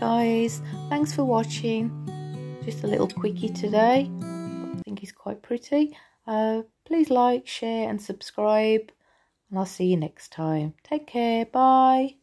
guys. Thanks for watching. Just a little quickie today. I think it's quite pretty. Uh, please like share and subscribe. And I'll see you next time. Take care. Bye.